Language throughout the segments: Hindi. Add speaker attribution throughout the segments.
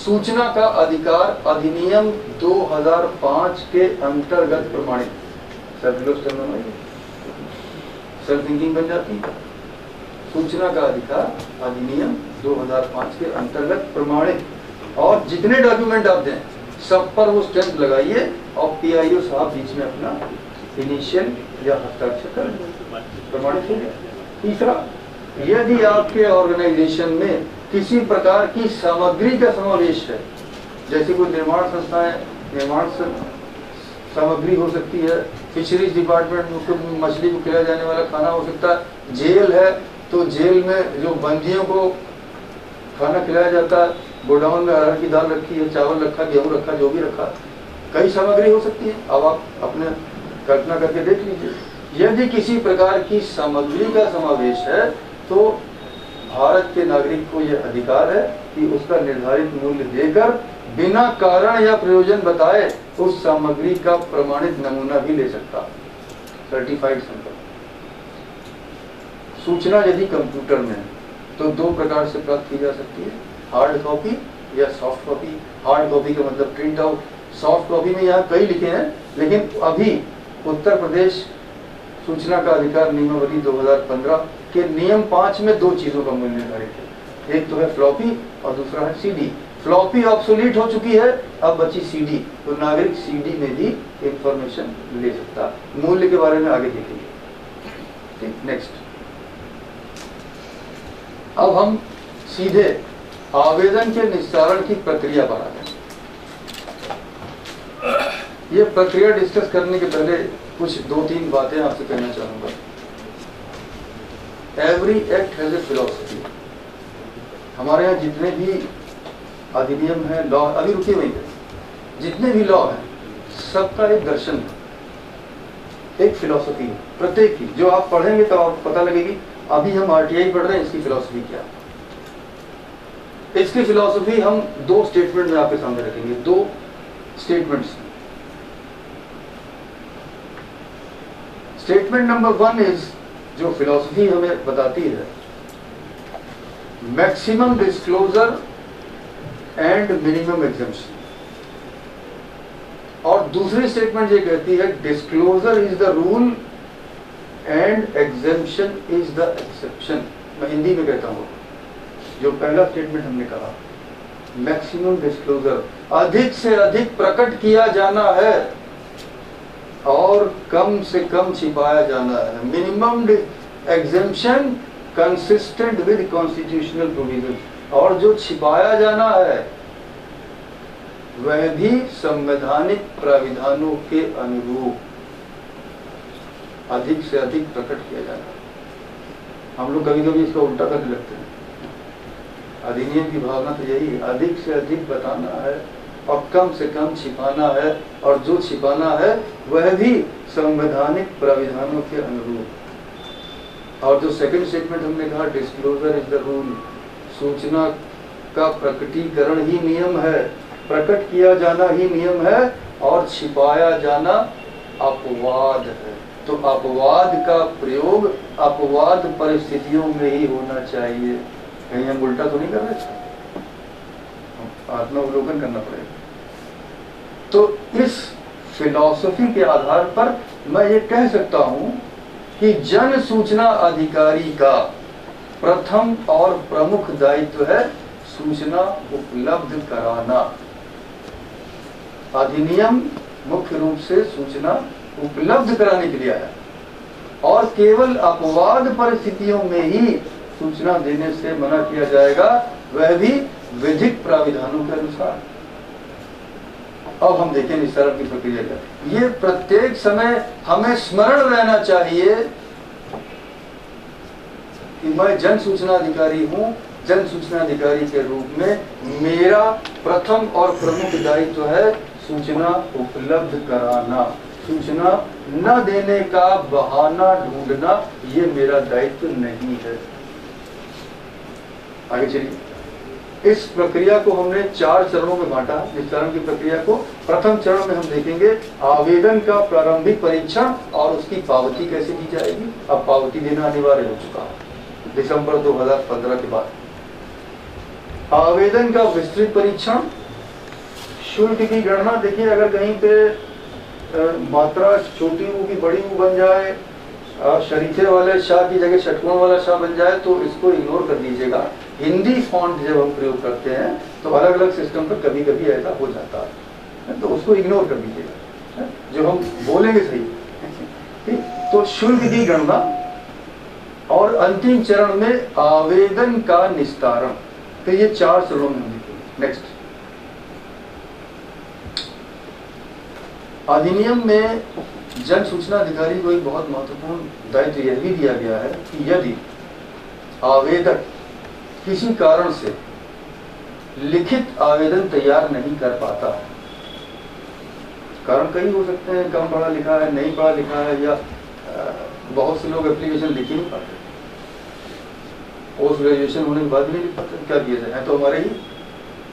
Speaker 1: सूचना का अधिकार अधिनियम 2005 के अंतर्गत प्रमाणित। सेल्फ थिंकिंग बन जाती सूचना का अधिकार अधिनियम 2005 के अंतर्गत प्रमाणित। और जितने डॉक्यूमेंट आप दें, सब पर वो स्टैंप लगाइए और पीआईओ साहब बीच में अपना इनिशियल या हस्ताक्षर कर। प्रमाणित हो गया। तीसरा, यदि आपके ऑर्गेनाइजेशन में किसी प्रकार की सामग्री का समावेश है। जैसे कोई निर्माण संस्था है, निर्माण सामग्री हो सकती है फिशरीज डिपार्टमेंट मछली को खिलाया जाने वाला खाना हो सकता है, जेल है तो जेल में जो बंदियों को खाना खिलाया जाता है, गोडाउन में अरहर की दाल रखी है, चावल रखा, गेहूँ रखा, जो भी रखा, कई सामग्री हो सकती है। अब आप अपने कल्पना करके देख लीजिए। यदि किसी प्रकार की सामग्री का समावेश है तो भारत के नागरिक को यह अधिकार है कि उसका निर्धारित मूल्य देकर बिना कारण या प्रयोजन बताए उस सामग्री का प्रमाणित नमूना भी ले सकता। सर्टिफाइड सैंपल सूचना यदि कंप्यूटर में है तो दो प्रकार से प्राप्त की जा सकती है। हार्ड कॉपी या सॉफ्ट कॉपी हार्ड कॉपी का मतलब प्रिंट आउट सॉफ्ट कॉपी में यहाँ कई लिखे हैं, लेकिन अभी उत्तर प्रदेश सूचना का अधिकार नियमावली 2015 के नियम पाँच में दो चीज़ों का मूल्य निर्धारित है। एक तो है फ्लॉपी और दूसरा है सीडी फ्लॉपी ऑब्सोलीट हो चुकी है, अब बची सीडी तो नागरिक सीडी में भी इंफॉर्मेशन ले सकता मूल्य के बारे में आगे देखेंगे। नेक्स्ट अब हम सीधे आवेदन के निस्तारण की प्रक्रिया पर आते हैं। ये प्रक्रिया डिस्कस करने के पहले कुछ दो तीन बातें आपसे कहना चाहूँगा। Every act has a philosophy हमारे यहाँ जितने भी अधिनियम है लॉ अभी रुके हुए थे जितने भी लॉ हैं, सबका एक दर्शन है। एक फिलोसफी है, प्रत्येक की। जो आप पढ़ेंगे तो आपको पता लगेगी, अभी हम आरटीआई पढ़ रहे हैं, इसकी फिलोसफी क्या इसकी फिलोसफी हम दो स्टेटमेंट में आपके सामने रखेंगे, दो statements statement number one is जो फिलोसफी हमें बताती है maximum disclosure and minimum exemption और दूसरी स्टेटमेंट ये कहती है disclosure is the rule and exemption is the exception मैं हिंदी में कहता हूँ, जो पहला स्टेटमेंट हमने कहा मैक्सिमम डिस्क्लोजर अधिक से अधिक प्रकट किया जाना है। और कम से कम छिपाया जाना है। Minimum exemption consistent with constitutional provision और जो छिपाया जाना है, वह भी संवैधानिक प्राविधानों के अनुरूप अधिक से अधिक प्रकट किया जाना हम लोग कभी कभी इसका उल्टा करने लगते हैं। अधिनियम की भावना तो यही अधिक से अधिक बताना है। और कम से कम छिपाना है, और जो छिपाना है, वह भी संवैधानिक प्राविधानों के अनुरूप। और जो सेकंड स्टेटमेंट हमने कहा डिस्क्लोजर इज़ द रूल सूचना का प्रकटीकरण ही नियम है, प्रकट किया जाना ही नियम है, और छिपाया जाना अपवाद है। तो अपवाद का प्रयोग अपवाद परिस्थितियों में ही होना चाहिए। कहीं हम उल्टा तो नहीं कर रहे? आत्मावलोकन करना पड़ेगा। तो इस फिलॉसफी के आधार पर मैं ये कह सकता हूँ कि जन सूचना अधिकारी का प्रथम और प्रमुख दायित्व है सूचना उपलब्ध कराना। अधिनियम मुख्य रूप से सूचना उपलब्ध कराने के लिए आया। और केवल अपवाद परिस्थितियों में ही सूचना देने से मना किया जाएगा, वह भी विधिक प्राविधानों के अनुसार। अब हम देखें निस्तारण की प्रक्रिया का ये प्रत्येक समय हमें स्मरण रहना चाहिए कि मैं जन सूचना अधिकारी हूँ, जन सूचना अधिकारी के रूप में मेरा प्रथम और प्रमुख दायित्व तो है सूचना उपलब्ध कराना। सूचना न देने का बहाना ढूंढना, ये मेरा दायित्व तो नहीं है। आगे चलिए। इस प्रक्रिया को हमने चार चरणों में बांटा। निस्तारण की प्रक्रिया को प्रथम चरण में हम देखेंगे, आवेदन का प्रारंभिक परीक्षण और उसकी पावती कैसे दी जाएगी। अब पावती देना अनिवार्य हो चुका है। दिसंबर 2015 के बाद। आवेदन का विस्तृत परीक्षण। शुल्क की गणना देखिए, अगर कहीं पे मात्रा छोटी ऊ की बड़ी ऊ बन जाए शरीफे वाले शाह की जगह षटकोण वाला शाह बन जाए तो इसको इग्नोर कर दीजिएगा। हिंदी फॉन्ट जब हम प्रयोग करते हैं तो अलग अलग सिस्टम पर कभी कभी ऐसा हो जाता है। तो उसको इग्नोर कर दीजिएगा। जो हम बोलेंगे सही, ठीक? तो शुल्क की गणना और अंतिम चरण में आवेदन का निस्तारण। तो ये चार चरणों में होंगे। नेक्स्ट अधिनियम में जन सूचना अधिकारी को एक बहुत महत्वपूर्ण दायित्व यह भी दिया गया है कि यदि आवेदक किसी कारण से लिखित आवेदन तैयार नहीं कर पाता है। कारण कई हो सकते हैं, कम पढ़ा लिखा है, नहीं पढ़ा लिखा है, या बहुत से लोग एप्लीकेशन लिख ही नहीं पाते। पोस्ट ग्रेजुएशन होने के बाद भी नहीं पाते, क्या किया जाए? तो हमारे ही।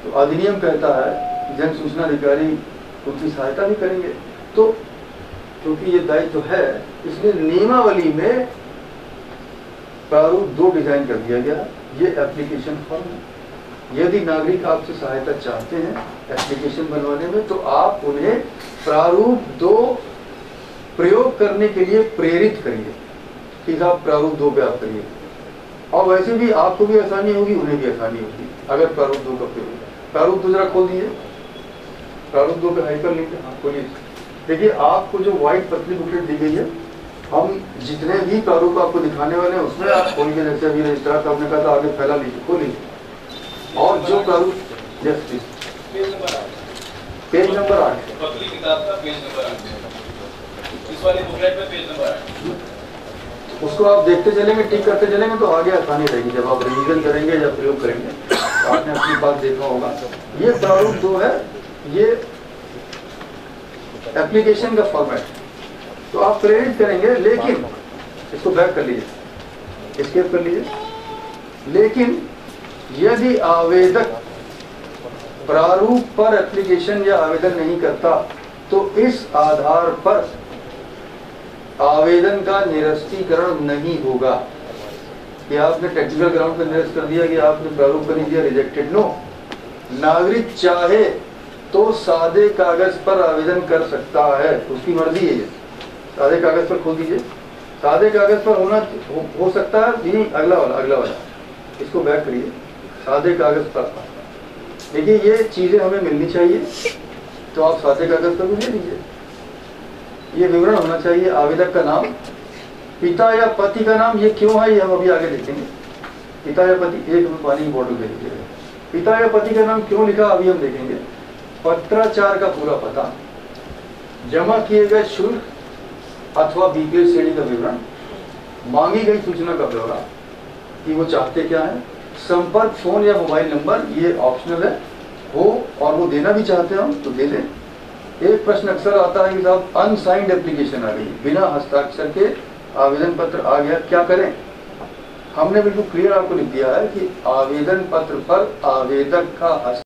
Speaker 1: तो अधिनियम कहता है, जन सूचना अधिकारी उनकी सहायता भी करेंगे। तो क्योंकि ये दायित्व तो है, इसलिए नियमावली में प्रारूप दो डिज़ाइन कर दिया गया। है। ये एप्लीकेशन फॉर्म है। यदि नागरिक आपसे सहायता चाहते हैं एप्लीकेशन बनवाने में तो आप उन्हें प्रारूप दो प्रयोग करने के लिए प्रेरित करिए कि साहब प्रारूप दो पे आप करिए। और वैसे भी आपको भी आसानी होगी उन्हें भी आसानी होगी अगर प्रारूप दो का प्रयोग प्रारूप दो जरा खोल दीजिए। प्रारूप दो पे हाइपर लिंक हाँ, खोलिए देखिए आपको जो व्हाइट पतली बुकलेट दी गई है हम जितने भी प्रारूप आपको दिखाने वाले हैं उसमें आप खोल के जैसे अभी रजिस्ट्रार साहब ने कहा था आगे फैला लीजिए खोल लीजिए और जो प्रारूप यस प्लीज़
Speaker 2: पेज नंबर आठ।
Speaker 1: नंबर
Speaker 2: पतली किताब का पेज नंबर आठ। इस वाली बुकलेट में पेज नंबर आठ।
Speaker 1: उसको आप देखते चलेंगे टिक करते चलेंगे तो आगे आसानी रहेगी। जब आप रिवीजन करेंगे या प्रयोग करेंगे तो आपने अपनी बात देखा होगा। ये प्रारूप जो है ये एप्लीकेशन का फॉर्मेट तो आप प्रेरित करेंगे, लेकिन इसको बैक कर लीजिए। स्केप कर लीजिए। लेकिन यदि आवेदक प्रारूप पर एप्लीकेशन या आवेदन नहीं करता तो इस आधार पर आवेदन का निरस्तीकरण नहीं होगा। कि आपने टेक्निकल ग्राउंड पर निरस्त कर दिया, कि आपने प्रारूप कर नहीं दिया रिजेक्टेड नो नागरिक चाहे तो सादे कागज़ पर आवेदन कर सकता है, उसकी मर्ज़ी है सादे कागज़ पर खोल दीजिए। सादे कागज़ पर होना हो, हो सकता है नहीं अगला वाला अगला वाला। इसको बैक करिए। सादे कागज़ पर। देखिए ये चीज़ें हमें मिलनी चाहिए तो आप सादे कागज़ पर भी ले लीजिए। ये विवरण होना चाहिए आवेदक का नाम। पिता या पति का नाम ये क्यों है ये हम अभी आगे देखेंगे। पिता या पति एक में पानी की बोतल दे दीजिएगा पिता या पति का नाम क्यों लिखा अभी हम देखेंगे। पत्राचार का पूरा पता। जमा किए गए शुल्क अथवा बीपीएल श्रेणी का विवरण, मांगी गई सूचना का ब्यौरा कि वो चाहते क्या है? संपर्क फ़ोन या मोबाइल नंबर, ये ऑप्शनल है। हो और वो देना भी चाहते हो तो दे दें। एक प्रश्न अक्सर आता है कि साहब अनसाइंड एप्लीकेशन आ गई। बिना हस्ताक्षर के आवेदन पत्र आ गया, क्या करें? हमने बिल्कुल क्लियर आपको लिख दिया है कि आवेदन पत्र पर आवेदक का हस्ताक्षर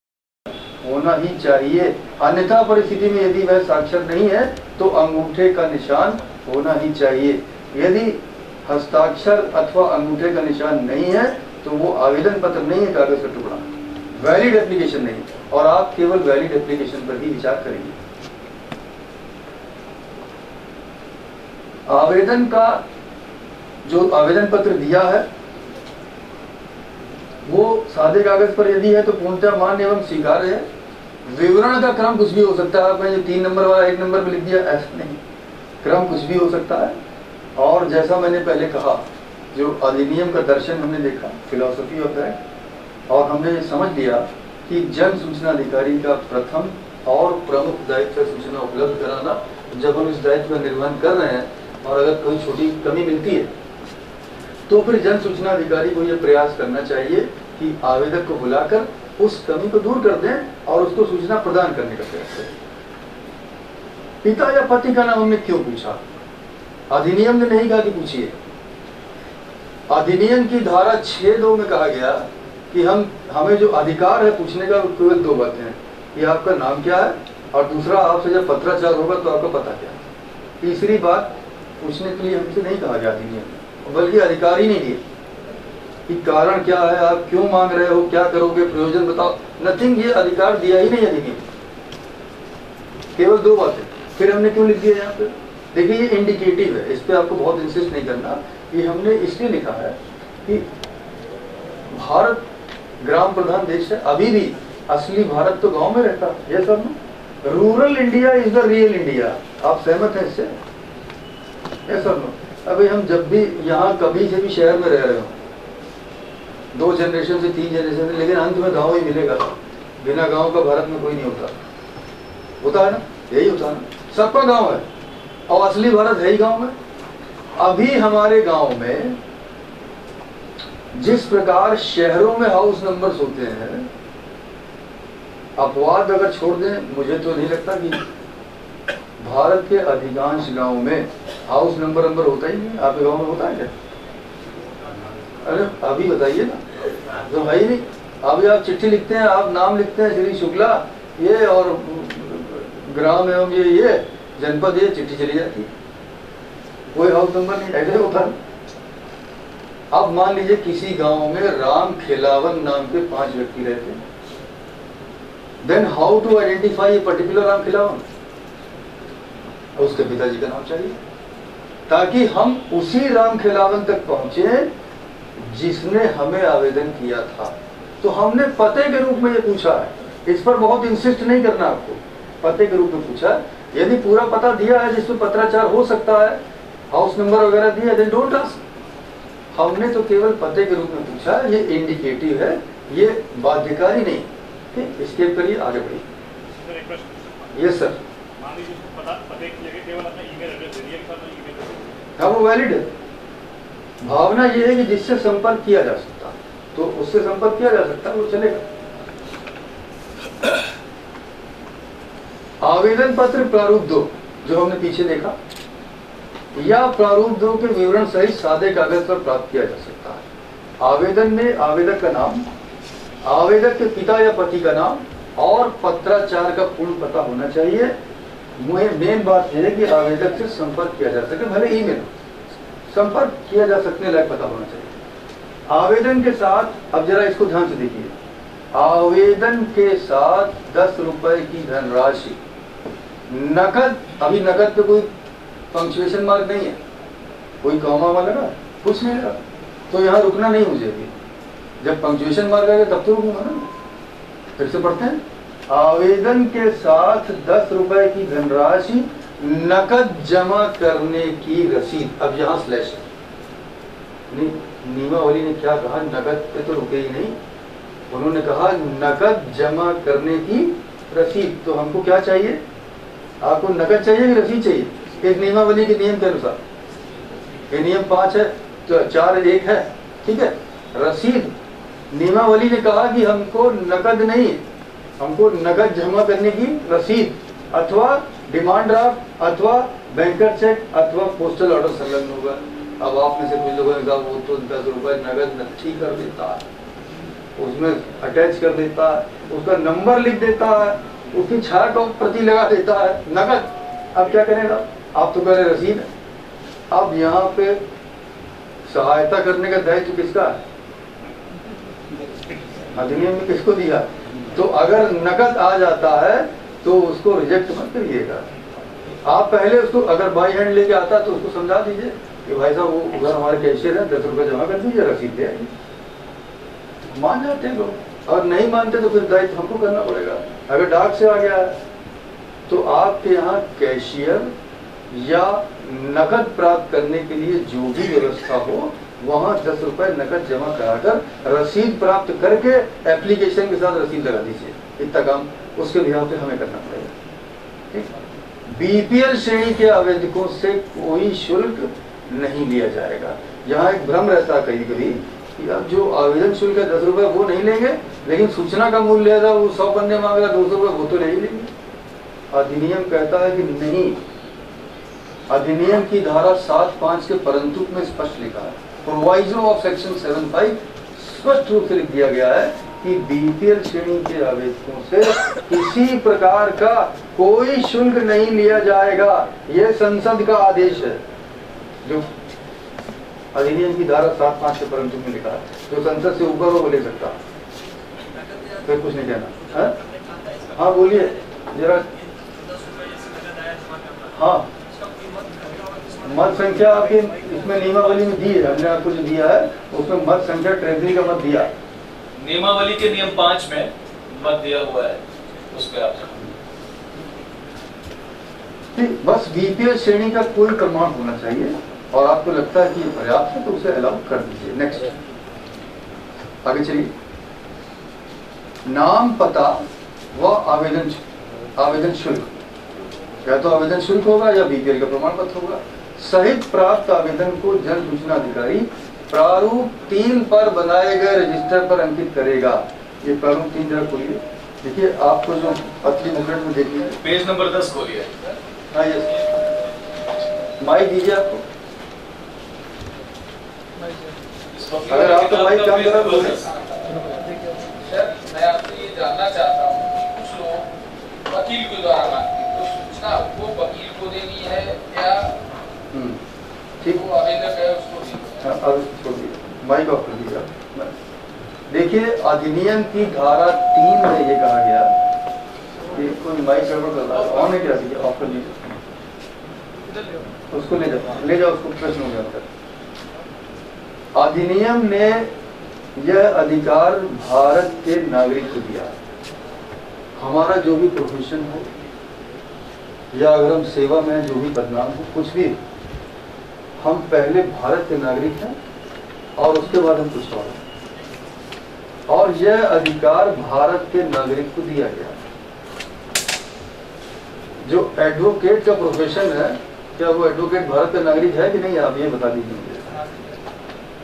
Speaker 1: होना ही चाहिए। अन्यथा परिस्थिति में यदि वह साक्षर नहीं है तो अंगूठे का निशान होना ही चाहिए। यदि हस्ताक्षर अथवा अंगूठे का निशान नहीं है तो वो आवेदन पत्र नहीं है, कागज़ का टुकड़ा। वैलिड एप्लीकेशन नहीं। और आप केवल वैलिड एप्लीकेशन पर ही विचार करेंगे। आवेदन का जो आवेदन पत्र दिया है, वो सादे कागज़ पर यदि है तो पूर्णतः मान्य एवं स्वीकार्य है। विवरण का क्रम कुछ भी हो सकता है। आपने जो तीन नंबर वाला एक नंबर पर लिख दिया, ऐसा नहीं। क्रम कुछ भी हो सकता है। और जैसा मैंने पहले कहा, जो अधिनियम का दर्शन हमने देखा फिलोसफी ऑफ़ दैट और हमने समझ लिया कि जन सूचना अधिकारी का प्रथम और प्रमुख दायित्व है सूचना उपलब्ध कराना। जब हम इस दायित्व का निर्वहन कर रहे हैं और अगर कोई छोटी कमी मिलती है तो फिर जन सूचना अधिकारी को यह प्रयास करना चाहिए कि आवेदक को बुलाकर उस कमी को दूर कर दें और उसको सूचना प्रदान करने का प्रयास करें। पिता या पति का नाम हमने क्यों पूछा? अधिनियम ने नहीं कहा कि पूछिए अधिनियम की धारा छह दो में कहा गया कि हम, हमें जो अधिकार है पूछने का केवल दो बातें हैं। कि आपका नाम क्या है? और दूसरा, आपसे जब पत्राचार होगा तो आपका पता क्या तीसरी बात, पूछने के लिए हमसे नहीं कहा गया अधिनियम। बल्कि अधिकार ही नहीं दिए। कि कारण क्या है, आप क्यों मांग रहे हो, क्या करोगे, प्रयोजन बताओ। नथिंग ये अधिकार दिया ही नहीं अधिनियम। केवल दो बातें। फिर हमने क्यों लिख दिया यहाँ पे? देखिए, ये इंडिकेटिव है। इस पर आपको बहुत इंसिस्ट नहीं करना ये हमने इसलिए लिखा है कि भारत ग्राम प्रधान देश है। अभी भी असली भारत तो गाँव में रहता ये सब ना? Rural India is the real India आप सहमत हैं इससे? ये सब ना? अभी हम जब भी यहाँ कभी से भी शहर में रह रहे हो, दो जनरेशन से तीन जनरेशन से, लेकिन अंत में गाँव ही मिलेगा। बिना गाँव का भारत में कोई नहीं होता। होता है ना? यही होता है ना? सबका गाँव है। और असली भारत है ही गाँव में। अभी हमारे गाँव में जिस प्रकार शहरों में हाउस नंबर्स होते हैं, अपवाद अगर छोड़ दें, मुझे तो नहीं लगता कि भारत के अधिकांश गाँव में हाउस नंबर नंबर होता ही नहीं आपके गाँव में होता है क्या? अरे, अभी बताइए ना। तो भाई नहीं। अभी आप चिट्ठी लिखते हैं, आप नाम लिखते हैं श्री शुक्ला, ये और ग्राम एवं ये ये जनपद ये चिट्ठी चली जाती कोई हाउस नंबर नहीं, ऐसे होता अब मान लीजिए किसी गाँव में राम खिलावन नाम के पाँच व्यक्ति रहते हैं। Then how to identify particular Ram Khilawan? उसके पिताजी का नाम चाहिए। ताकि हम उसी राम खिलावन तक पहुँचे जिसने हमें आवेदन किया था। तो हमने पते के रूप में ये पूछा है। इस पर बहुत इंसिस्ट नहीं करना आपको। पते के रूप में पूछा यदि पूरा पता दिया है जिसमें पत्राचार हो सकता है हाउस नंबर वगैरह दिया देन डोंट आस्क हमने तो केवल पते के रूप में पूछा ये इंडिकेटिव है ये बाध्यकारी नहीं ठीक स्केप करिए आगे बढ़िए. यस सर हाँ। वो वैलिड है। भावना ये है कि जिससे संपर्क किया जा सकता तो उससे संपर्क किया जा सकता वो चलेगा। आवेदन पत्र प्रारूप दो, जो हमने पीछे देखा। या प्रारूप दो के विवरण सहित सादे कागज़ पर प्राप्त किया जा सकता है। आवेदन में आवेदक का नाम, आवेदक के पिता या पति का नाम और पत्राचार का पूर्ण पता होना चाहिए। मेन बात यह है कि आवेदक से संपर्क किया जा सके, भले ईमेल संपर्क किया जा सकने लायक पता होना चाहिए। आवेदन के साथ, अब जरा इसको ध्यान से देखिए। आवेदन के साथ दस रुपए की धनराशि नकद अभी नकद पे कोई पंक्चुएशन मार्क नहीं है। कोई कॉमा वाला लगा कुछ नहीं लगा तो यहाँ रुकना नहीं मुझे अभी। जब पंक्चुएशन मार्क आएगा, तब तो रुकूँगा ना। फिर से पढ़ते हैं। आवेदन के साथ दस रुपए की धनराशि, नकद जमा करने की रसीद। अब यहाँ स्लैश है। नीमावली ने क्या कहा? नकद पे तो रुके ही नहीं। उन्होंने कहा, नकद जमा करने की रसीद। तो हमको क्या चाहिए? आपको नकद चाहिए कि रसीद चाहिए? एक नियमावली के नियम के अनुसार। ये नियम पाँच है तो चार एक है, ठीक है? रसीद, नियमावली ने कहा कि हमको नकद नहीं हमको नकद जमा करने की रसीद, अथवा डिमांड ड्राफ्ट, अथवा बैंकर चेक, अथवा पोस्टल ऑर्डर संलग्न होगा। अब आप में से कुछ लोगों ने कहा, वो तो दस रुपए नगद नक्की कर देता है। उसमें अटैच कर देता है। उसका नंबर लिख देता है। उसकी छाया को प्रति लगा देता है नगद अब क्या करेगा? आप तो कह रहे रसीद। है अब यहाँ पे सहायता करने का दायित्व किसका है? अधिनियम में किसको दिया? तो अगर नकद आ जाता है तो उसको रिजेक्ट मत करिएगा। आप पहले उसको, अगर बाई हैंड लेके आता है तो उसको समझा दीजिए कि भाई साहब, वो उधर हमारे कैशियर है, दस रुपए जमा कर दीजिए, रसीद दे आइए। मान जाते हैं लोग। और नहीं मानते तो फिर दायित्व हमको करना पड़ेगा। अगर डाक से आ गया है तो आपके यहाँ कैशियर या नकद प्राप्त करने के लिए जो भी व्यवस्था हो, वहाँ दस रुपए नकद जमा कराकर रसीद प्राप्त करके एप्लीकेशन के साथ रसीद लगा दीजिए। इतना काम उसके बिहार पे हमें करना पड़ेगा। ठीक? बीपीएल श्रेणी के आवेदकों से कोई शुल्क नहीं लिया जाएगा। यहाँ एक भ्रम रहता है कभी कभी कि अब जो आवेदन शुल्क है दस रुपए वो नहीं लेंगे, लेकिन सूचना का मूल्य है वो सौ पन्ने मांग रहा दो सौ रुपए वो तो ले ही लेंगे। अधिनियम कहता है कि नहीं। अधिनियम की धारा सात पाँच के परंतु में स्पष्ट लिखा है। Proviso of section seven five स्पष्ट रूप से लिख दिया गया है कि बीपीएल श्रेणी के आवेदकों से किसी प्रकार का कोई शुल्क नहीं लिया जाएगा। यह संसद का आदेश है। जो अधिनियम की धारा सात पाँच के परंतु में लिखा है। जो संसद से ऊपर हो वो ले सकता। फिर कुछ नहीं कहना। है? हाँ बोलिए। जरा हाँ। मत संख्या आपके इसमें नियमावली में दी है। हमने आपको जो दिया है उसमें मत संख्या ट्रेजरी का मत दिया।
Speaker 2: नियमावली के नियम पाँच में मत दिया हुआ है। उस पर आप
Speaker 1: बस बीपीएल श्रेणी का कोई प्रमाण होना चाहिए। और आपको लगता है कि ये पर्याप्त है तो उसे अलाउ कर दीजिए। नेक्स्ट आगे चलिए। नाम पता व आवेदन आवेदन शुल्क। या तो आवेदन शुल्क होगा या बीपीएल का प्रमाण पत्र होगा। सहित प्राप्त आवेदन को जन सूचना अधिकारी प्रारूप तीन पर बनाए गए रजिस्टर पर अंकित करेगा। ये प्रारूप तीन जरा खोलिए। देखिए आपको जो पतली में देखिए।
Speaker 2: पेज नंबर दस खोलिए।
Speaker 1: हाँ यस माइक दीजिए आपको। अगर
Speaker 2: किताब
Speaker 1: माइक काम कर है।
Speaker 2: दस।
Speaker 3: सर मैं आपसे ये जानना चाहता हूँ कुछ लोग वकील के द्वारा मांगते हैं। तो सूचना वो वकील को देनी है या
Speaker 1: हम्म, ठीक।
Speaker 3: वो आवेदक है उसको देनी है
Speaker 1: माइक ऑफ़ कर दीजिए देखिए अधिनियम की धारा तीन में ये कहा गया कि कोई माइक गड़बड़ कर रहा है ऑन है क्या ऑफ़ कर लीजिए उसको ले जाओ। ले जाओ उसको प्रश्न हो जाता है अधिनियम ने यह अधिकार भारत के नागरिक को दिया। हमारा जो भी प्रोफेशन हो, या अगर हम सेवा में जो भी बदनाम हो, कुछ भी, हम पहले भारत के नागरिक हैं और उसके बाद हम कुछ और। और यह अधिकार भारत के नागरिक को दिया गया। जो एडवोकेट का प्रोफेशन है, क्या वो एडवोकेट भारत का नागरिक है कि नहीं, आप ये बता दीजिए।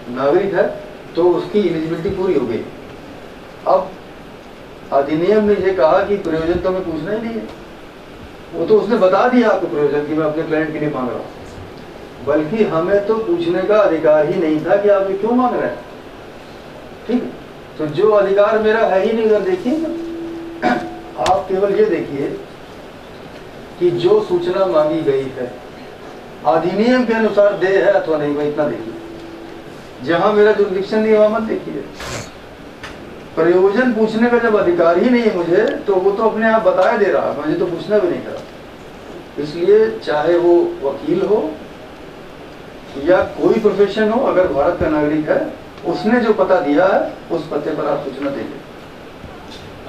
Speaker 1: नागरिक है तो उसकी एलिजिबिलिटी पूरी हो गई। अब अधिनियम ने यह कहा कि प्रयोजन तो हमें पूछना ही नहीं है। वो तो उसने बता दिया आपको प्रयोजन कि, मैं अपने क्लाइंट के लिए मांग रहा हूँ। बल्कि हमें तो पूछने का अधिकार ही नहीं था कि आप ये क्यों मांग रहे हैं। ठीक तो जो अधिकार मेरा है ही नहीं उधर, देखिए। आप केवल ये देखिए कि जो सूचना मांगी गई है, अधिनियम के अनुसार दे है अथवा नहीं वह इतना देखिए। जहाँ मेरा जुरिडिक्शन नहीं है वहाँ मत देखिए। प्रयोजन पूछने का जब अधिकार ही नहीं है मुझे तो वो तो अपने आप बताया दे रहा है। मुझे तो पूछना भी नहीं करा इसलिए चाहे वो वकील हो या कोई प्रोफेशन हो अगर भारत का नागरिक है उसने जो पता दिया है उस पते पर आप सूचना देंगे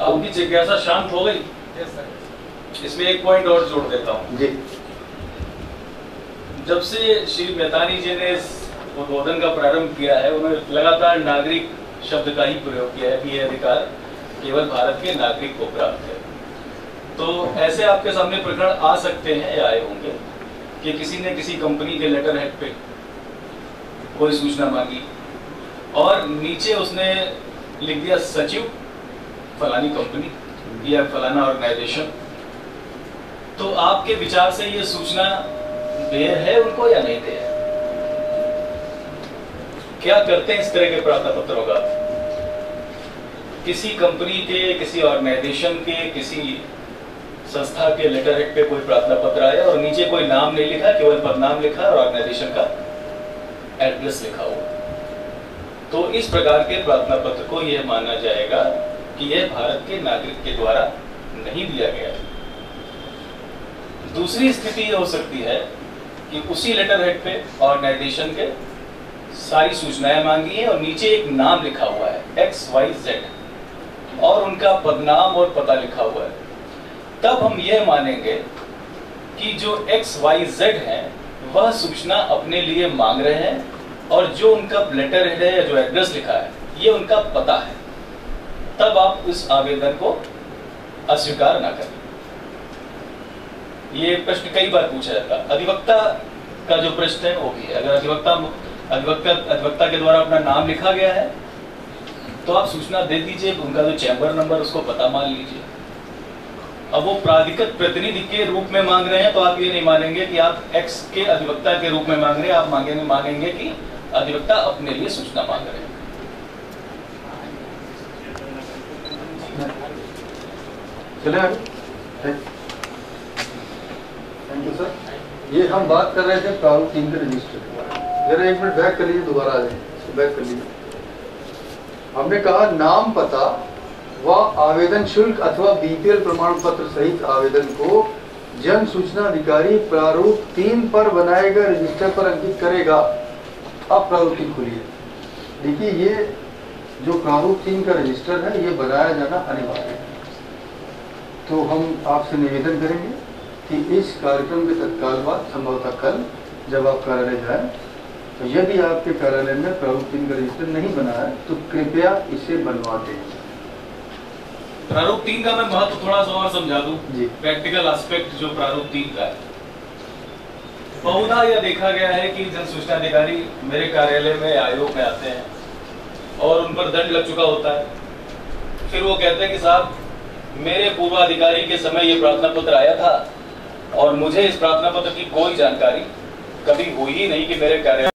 Speaker 2: आपकी जिज्ञासा शांत हो गई?
Speaker 3: यस
Speaker 2: इसमें एक पॉइंट और जोड़ देता हूँ।
Speaker 1: जी।
Speaker 2: जब से श्री मेहतानी जी ने इस उद्बोधन का प्रारंभ किया है, उन्होंने लगातार नागरिक शब्द का ही प्रयोग किया है, कि यह अधिकार केवल भारत के नागरिक को प्राप्त है। तो ऐसे आपके सामने प्रकरण आ सकते हैं या आए होंगे, कि किसी ने किसी कंपनी के लेटर हेड पे कोई सूचना मांगी, और नीचे उसने लिख दिया सचिव, फलानी कंपनी, या फलाना ऑर्गेनाइजेशन तो आपके विचार से ये सूचना देय है उनको या नहीं देय है? क्या करते हैं इस तरह के प्रार्थना पत्रों का? किसी कंपनी के, किसी ऑर्गेनाइजेशन के, किसी संस्था के लेटर हेड पे कोई प्रार्थना पत्र आया और नीचे कोई नाम नहीं लिखा, केवल पदनाम लिखा और ऑर्गेनाइजेशन का एड्रेस लिखा हुआ तो इस प्रकार के प्रार्थना पत्र को यह माना जाएगा कि यह भारत के नागरिक के द्वारा नहीं दिया गया दूसरी स्थिति ये हो सकती है कि उसी लेटर हेड पे ऑर्गेनाइजेशन के सारी सूचनाएँ मांगी है और नीचे एक नाम लिखा हुआ है एक्स वाई जेड और उनका पदनाम और पता लिखा हुआ है। तब हम यह मानेंगे कि जो एक्स वाई जेड है, वह सूचना अपने लिए मांग रहे हैं और जो उनका लेटर है या जो एड्रेस लिखा है, ये उनका पता है। तब आप उस आवेदन को अस्वीकार ना करें। ये प्रश्न कई बार पूछा जाता अधिवक्ता का जो प्रश्न है, वो भी है। अगर अधिवक्ता अधिवक्ता के द्वारा अपना नाम लिखा गया है। तो आप सूचना दे दीजिए, उनका जो चैम्बर नंबर उसको पता मान लीजिए। अब वो प्राधिकृत प्रतिनिधि के रूप में मांग रहे हैं तो आप ये नहीं मानेंगे कि आप एक्स के अधिवक्ता के रूप में मांग रहे हैं, आप मांगेंगे मांगेंगे कि अधिवक्ता अपने लिए सूचना मांग रहे हैं।
Speaker 1: चले थैंक यू सर ये हम बात कर रहे थे प्रारूप तीन के रजिस्टर जरा एक मिनट, बैक कर लीजिए, दोबारा आ जाए बैक कर लीजिए। हमने कहा, नाम पता व आवेदन शुल्क अथवा बीपीएल प्रमाण पत्र सहित आवेदन को जन सूचना अधिकारी प्रारूप तीन पर बनाए गए रजिस्टर पर अंकित करेगा। अब प्रारूप तीन खोलिए। देखिए, ये जो प्रारूप तीन का रजिस्टर है, ये बनाया जाना अनिवार्य है। तो हम आपसे निवेदन करेंगे कि इस कार्यक्रम के तत्काल बाद, संभवतः कल, जब आप कार्यालय जाएँ तो यदि आपके कार्यालय में प्रारूप तीन का रजिस्टर नहीं बना है तो कृपया इसे बनवा दें।
Speaker 2: प्रारूप तीन का मैं महत्व थोड़ा सा और समझा दूँ।
Speaker 1: जी।
Speaker 2: प्रैक्टिकल एस्पेक्ट जो प्रारूप तीन का है। बहुधा यह देखा गया है कि जन सूचना अधिकारी मेरे कार्यालय में आयोग में आते हैं और उन पर दंड लग चुका होता है। फिर वो कहते हैं कि साहब मेरे पूर्वाधिकारी के समय ये प्रार्थना पत्र आया था और मुझे इस प्रार्थना पत्र की कोई जानकारी कभी हुई ही नहीं कि मेरे कार्यालय